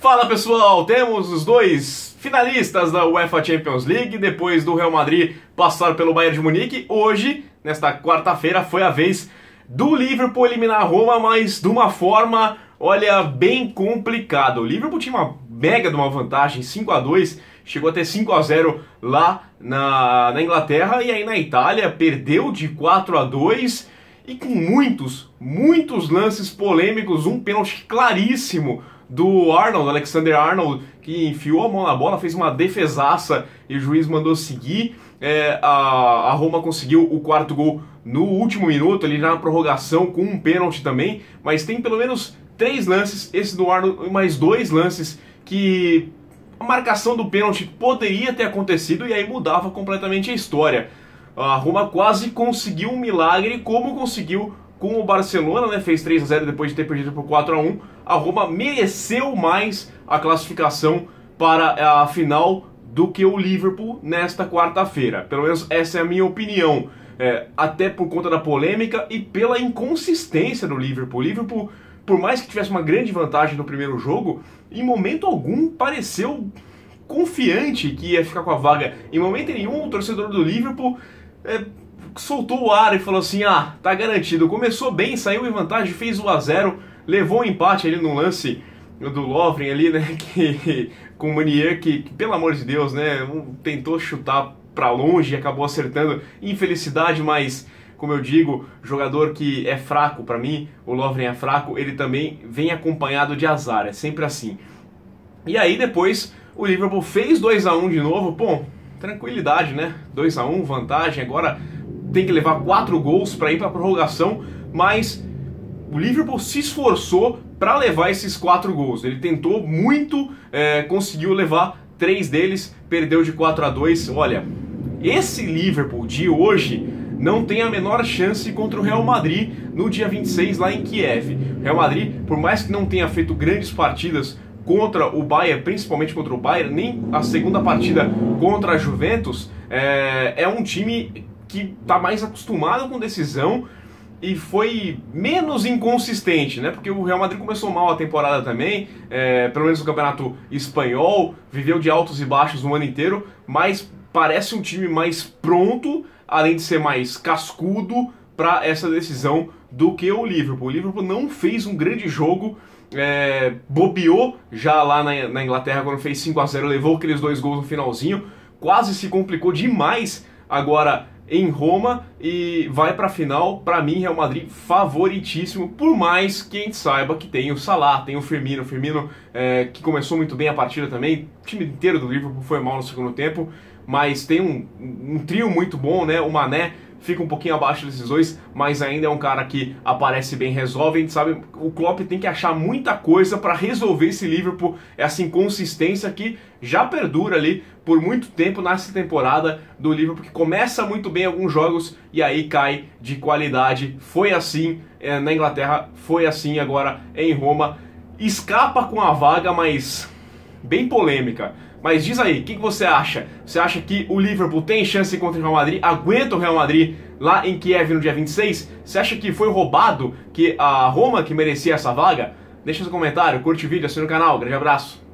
Fala pessoal, temos os dois finalistas da UEFA Champions League depois do Real Madrid passar pelo Bayern de Munique. Hoje, nesta quarta-feira, foi a vez do Liverpool eliminar a Roma, mas de uma forma, olha, bem complicada. O Liverpool tinha uma mega de uma vantagem, 5 a 2 chegou a ter 5 a 0 lá na, na Inglaterra e aí na Itália perdeu de 4 a 2 e com muitos, muitos lances polêmicos, um pênalti claríssimo do Arnold, Alexander Arnold, que enfiou a mão na bola, fez uma defesaça e o juiz mandou seguir. É, a, a, Roma conseguiu o quarto gol no último minuto, ali na prorrogação, com um pênalti também, mas tem pelo menos três lances, esse do Arnold e mais dois lances que a marcação do pênalti poderia ter acontecido e aí mudava completamente a história. A Roma quase conseguiu um milagre, como conseguiu com o Barcelona, né, fez 3 a 0 depois de ter perdido por 4 a 1. A Roma mereceu mais a classificação para a final do que o Liverpool nesta quarta-feira. Pelo menos essa é a minha opinião. É, até por conta da polêmica e pela inconsistência do Liverpool. O Liverpool, por mais que tivesse uma grande vantagem no primeiro jogo, em momento algum pareceu confiante que ia ficar com a vaga. Em momento nenhum, o torcedor do Liverpool é, soltou o ar e falou assim: ah, tá garantido. Começou bem, saiu em vantagem, fez o a 0 levou um empate ali no lance do Lovren ali, né? Que, com o Manier, que, que, pelo amor de Deus, né? Tentou chutar para longe e acabou acertando. Infelicidade, mas como eu digo, jogador que é fraco para mim, o Lovren é fraco, ele também vem acompanhado de azar, é sempre assim. E aí depois o Liverpool fez 2 a 1 de novo, bom, tranquilidade, né? 2 a 1 vantagem, agora tem que levar quatro gols para ir para a prorrogação, mas o Liverpool se esforçou para levar esses quatro gols. Ele tentou muito, é, conseguiu levar três deles, perdeu de 4 a 2. Olha, esse Liverpool de hoje não tem a menor chance contra o Real Madrid no dia 26 lá em Kiev. O Real Madrid, por mais que não tenha feito grandes partidas contra o Bayern, principalmente contra o Bayern, nem a segunda partida contra a Juventus, é, é um time que está mais acostumado com decisão e foi menos inconsistente, né? Porque o Real Madrid começou mal a temporada também, é, pelo menos no campeonato espanhol, viveu de altos e baixos o ano inteiro, mas parece um time mais pronto, além de ser mais cascudo para essa decisão do que o Liverpool. O Liverpool não fez um grande jogo, é, bobeou já lá na, na Inglaterra quando fez 5 a 0 levou aqueles dois gols no finalzinho, quase se complicou demais agora em Roma e vai para a final. Para mim, Real Madrid favoritíssimo, por mais que a gente saiba que tem o Salah, tem o Firmino. O Firmino é, que começou muito bem a partida também. O time inteiro do Liverpool foi mal no segundo tempo, mas tem um, um trio muito bom, né? O Mané fica um pouquinho abaixo desses dois, mas ainda é um cara que aparece bem, resolve. A gente sabe, o Klopp tem que achar muita coisa para resolver esse Liverpool, essa inconsistência que já perdura ali por muito tempo nessa temporada do Liverpool, que começa muito bem alguns jogos e aí cai de qualidade. Foi assim é, na Inglaterra, foi assim agora em Roma. Escapa com a vaga, mas bem polêmica. Mas diz aí, o que, que, você acha? Você acha que o Liverpool tem chance contra o Real Madrid? Aguenta o Real Madrid lá em Kiev no dia 26? Você acha que foi roubado que a Roma que merecia essa vaga? Deixa seu comentário, curte o vídeo, assina o canal. Grande abraço.